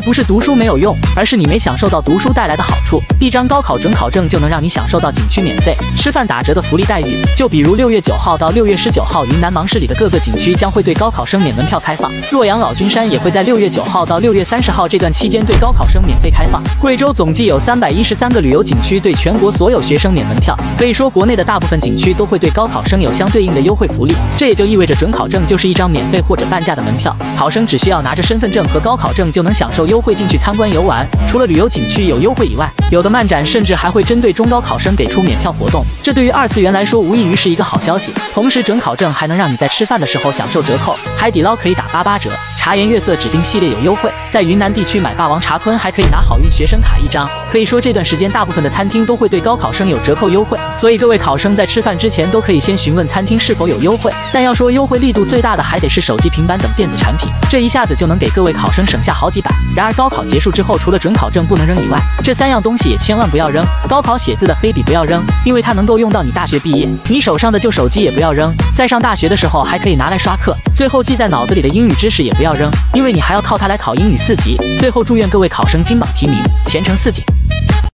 不是读书没有用，而是你没享受到读书带来的好处。一张高考准考证就能让你享受到景区免费、吃饭打折的福利待遇。就比如六月九号到六月十九号，云南芒市里的各个景区将会对高考生免门票开放。洛阳老君山也会在六月九号到六月三十号这段期间对高考生免费开放。贵州总计有三百一十三个旅游景区对全国所有学生免门票。可以说，国内的大部分景区都会对高考生有相对应的优惠福利。这也就意味着准考证就是一张免费或者半价的门票，考生只需要拿着身份证和高考证就能享受优惠进去参观。游玩除了旅游景区有优惠以外，有的漫展甚至还会针对中高考生给出免票活动。这对于二次元来说无异于是一个好消息。同时，准考证还能让你在吃饭的时候享受折扣，海底捞可以打八八折，茶颜悦色指定系列有优惠，在云南地区买霸王茶坤还可以拿好运学生卡一张。可以说这段时间大部分的餐厅都会对高考生有折扣优惠，所以各位考生在吃饭之前都可以先询问餐厅是否有优惠。但要说优惠力度最大的，还得是手机、平板等电子产品，这一下子就能给各位考生省下好几百。然而高考结束之后，除了准考证不能扔以外，这三样东西也千万不要扔。高考写字的黑笔不要扔，因为它能够用到你大学毕业。你手上的旧手机也不要扔，在上大学的时候还可以拿来刷课。最后记在脑子里的英语知识也不要扔，因为你还要靠它来考英语四级。最后祝愿各位考生金榜题名，前程似锦。